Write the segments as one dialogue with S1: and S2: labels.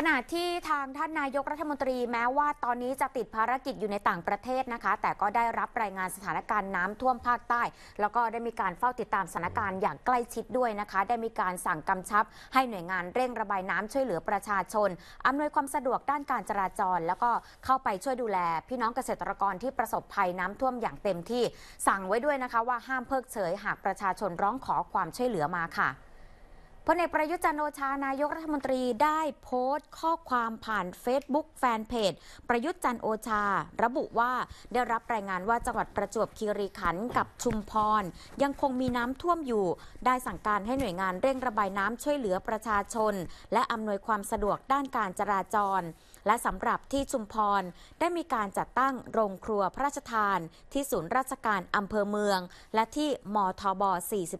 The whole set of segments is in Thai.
S1: ขณะที่ทางท่านนายกรัฐมนตรีแม้ว่าตอนนี้จะติดภารกิจอยู่ในต่างประเทศนะคะ แต่ก็ได้รับรายงานสถานการณ์น้ำท่วมภาคใต้ แล้วก็ได้มีการเฝ้าติดตามสถานการณ์อย่างใกล้ชิดด้วยนะคะ ได้มีการสั่งกำชับ ให้หน่วยงานเร่งระบายน้ำช่วยเหลือประชาชนอำนวยความสะดวกด้านการจราจร แล้วก็เข้าไปช่วยดูแล พี่น้องเกษตรกรที่ประสบภัยน้ำท่วมอย่างเต็มที่ สั่งไว้ด้วยนะคะว่าห้ามเพิกเฉยหากประชาชนร้องขอความช่วยเหลือมาค่ะ พลเอกประยุจันโอชานายกรัฐมนตรีได้โพสต์ข้อความผ่าน Facebook แฟนเพจ ประยุทธ์จันโอชา ระบุว่าได้รับรายงานว่าจังหวัดประจวบคีรีขันธ์กับชุมพร ยังคงมีน้ำท่วมอยู่ ได้สั่งการให้หน่วยงานเร่งระบายน้ำช่วยเหลือประชาชน และอำนวยความสะดวกด้านการจราจร และสำหรับที่ชุมพร ได้มีการจัดตั้งโรงครัวพระราชทาน ที่ศูนย์ราชการอำเภอเมือง และที่มทบ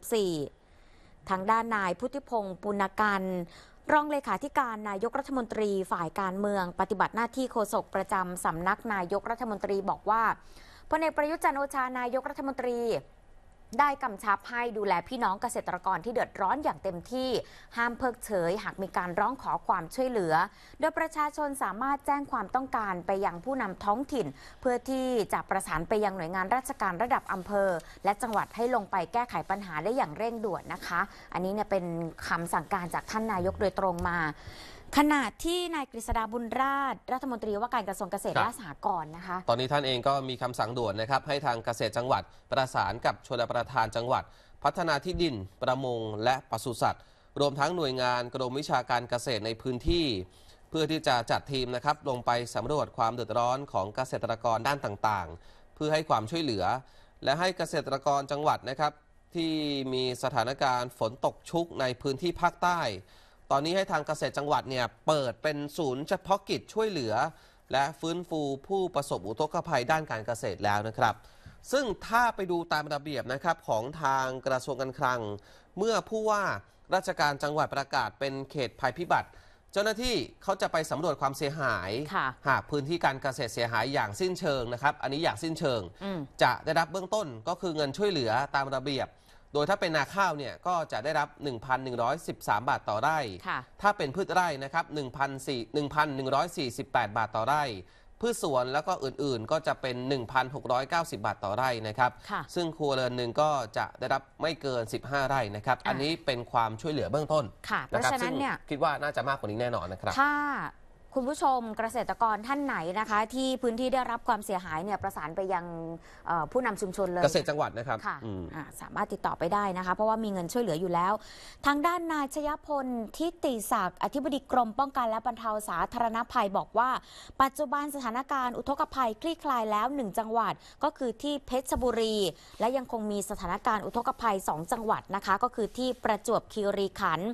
S1: 44 ทางด้านนายพุทธิพงศ์ปุณกันรองเลขาธิการนายกรัฐมนตรีฝ่ายการเมือง ปฏิบัติหน้าที่โฆษกประจำสำนักนายกรัฐมนตรีบอกว่าพลเอกประยุจันโอชานายกรัฐมนตรี ได้กำชับให้ดูแลพี่น้องเกษตรกรที่เดือดร้อนอย่างเต็มที่ ห้ามเพิกเฉย หากมีการร้องขอความช่วยเหลือ โดยประชาชนสามารถแจ้งความต้องการไปยังผู้นำท้องถิ่น เพื่อที่จะประสานไปยังหน่วยงานราชการระดับอำเภอ และจังหวัดให้ลงไปแก้ไขปัญหาได้อย่างเร่งด่วนนะคะ อันนี้เนี่ยเป็นคำสั่งการจากท่านนายกโดยตรงมา ขณะที่นายกฤษดาบุญราช รัฐมนตรีว่าการกระทรวงเกษตร
S2: ครับ
S1: และสหกรณ์นะคะ
S2: ตอนนี้ท่านเองก็มีคำสั่งด่วนนะครับ ให้ทางเกษตรจังหวัดประสานกับชลประทานจังหวัด พัฒนาที่ดิน ประมง และปศุสัตว์ รวมทั้งหน่วยงานกรมวิชาการเกษตรในพื้นที่ เพื่อที่จะจัดทีมนะครับ ลงไปสำรวจความเดือดร้อนของเกษตรกรด้านต่างๆ เพื่อให้ความช่วยเหลือ และให้เกษตรกรจังหวัดนะครับ ที่มีสถานการณ์ฝนตกชุกในพื้นที่ภาคใต้ ตอนนี้ให้ทางเกษตรจังหวัดเนี่ยเปิดเป็นศูนย์เฉพาะกิจช่วยเหลือ และฟื้นฟูผู้ประสบอุทกภัยด้านการเกษตรแล้วนะครับ ซึ่งถ้าไปดูตามระเบียบนะครับของทางกระทรวงการคลัง เมื่อผู้ว่าราชการจังหวัดประกาศเป็นเขตภัยพิบัติ เจ้าหน้าที่เขาจะไปสำรวจความเสียหาย
S1: ค่ะ
S2: หากพื้นที่การเกษตรเสียหายอย่างสิ้นเชิงนะครับ อันนี้อย่างสิ้นเชิง
S1: อืม
S2: จะได้รับเบื้องต้นก็คือเงินช่วยเหลือตามระเบียบ โดยถ้าเป็นนาข้าวเนี่ยก็จะได้รับ 1,113 บาทต่อไร่
S1: ค่ะ
S2: ถ้าเป็นพืชไร่นะครับ1,148 บาทต่อไร่ พืชสวนแล้วก็อื่นๆก็จะเป็น 1,690 บาทต่อไร่นะครับ
S1: ค่ะ
S2: ซึ่งครัวเรือนหนึ่งก็จะได้รับไม่เกิน 15 ไร่นะครับ
S1: อะ
S2: อันนี้เป็นความช่วยเหลือเบื้องต้น
S1: ค่ะ เพ
S2: นะ
S1: ราะ
S2: ครับ
S1: ฉะนั้
S2: ซึ่
S1: น
S2: ง
S1: เนี่ย
S2: คิดว่าน่าจะมากกว่านี้แน่นอนนะครับ
S1: ถ้า คุณผู้ชมเกษตรกรท่านไหนนะคะ ที่พื้นที่ได้รับความเสียหายเนี่ยประสานไปยังเอ่อผู้นำชุมชนเลย
S2: เกษตรจังหวัดนะครับ
S1: ค่ะ
S2: อืม
S1: อ่าสามารถติดต่อไปได้นะคะ เพราะว่ามีเงินช่วยเหลืออยู่แล้ว ทางด้านนายชยพลทิติศักดิ์อธิบดีกรมป้องกันและบรรเทาสาธารณภัยบอกว่า ปัจจุบันสถานการณ์อุทกภัยคลี่คลายแล้วหนึ่งจังหวัดก็คือที่เพชรบุรี และยังคงมีสถานการณ์อุทกภัย 2 จังหวัดนะคะ ก็คือที่ประจวบคีรีขันธ์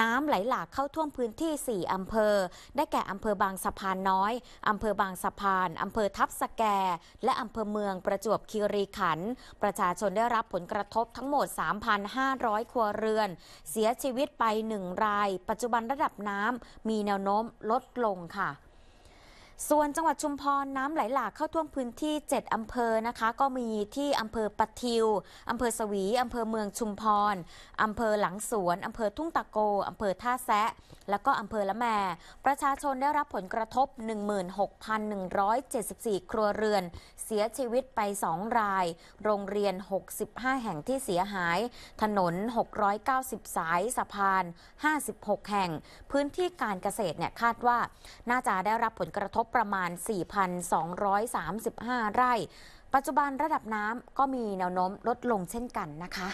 S1: น้ำไหลหลากเข้าท่วมพื้นที่ 4อำเภอ ได้แก่อำเภอภอบางสะพานน้อย อำเภอบางสะพานอำเภอทับสแก และอำเภอเมืองประจวบคีรีขันธ์ประชาชนได้รับผลกระทบทั้งหมด 3,500 ครัวเรือน เสียชีวิตไป 1 ราย ปัจจุบันระดับน้ำมีแนวโน้มลดลงค่ะ ส่วนจังหวัดชุมพรน้ำไหลหลากเข้าท่วมพื้นที่ 7 อำเภอนะคะ ก็มีที่อำเภอปะทิว อำเภอสวี อำเภอเมืองชุมพร อำเภอหลังสวน อำเภอทุ่งตะโก อำเภอท่าแซะ แล้วก็อำเภอละแม ประชาชนได้รับผลกระทบ 16,174 ครัวเรือน เสียชีวิตไป 2 ราย โรงเรียน 65 แห่งที่เสียหาย ถนน 690 สายสะพาน 56 แห่ง พื้นที่การเกษตรเนี่ยคาดว่าน่าจะได้รับผลกระทบประมาณ 4,235 ไร่ ปัจจุบันระดับน้ำก็มีแนวโน้มลดลงเช่นกันนะคะ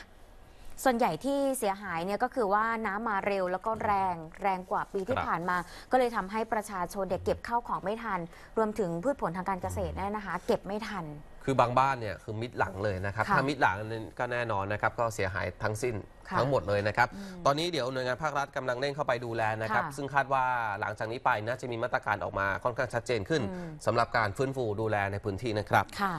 S1: ส่วนใหญ่ที่เสียหายเนี่ยก็คือว่าน้ำมาเร็วแล้วก็แรงแรงกว่าปีที่
S2: ครับ
S1: ผ่านมา ก็เลยทำให้ประชาชนเด็กเก็บข้าวของไม่ทัน รวมถึงพืชผลทางการเกษตรเนี่ยนะคะ เก็บไม่ทัน
S2: คือบางบ้านเนี่ยคือมิดหลังเลยนะครับ
S1: ค่ะ
S2: ถ้ามิดหลังนั้นก็แน่นอนนะครับก็เสียหายทั้งสิ้น
S1: ค่ะ
S2: ทั้งหมดเลยนะครับ
S1: อืม
S2: ตอนนี้เดี๋ยวหน่วยงานภาครัฐกำลังเร่งเข้าไปดูแลนะครับ
S1: ค่ะ
S2: ซึ่งคาดว่าหลังจากนี้ไปน่าจะมีมาตรการออกมาค่อนข้างชัดเจนขึ้น
S1: อืม
S2: สำหรับการฟื้นฟูดูแลในพื้นที่นะครับ
S1: ค่ะ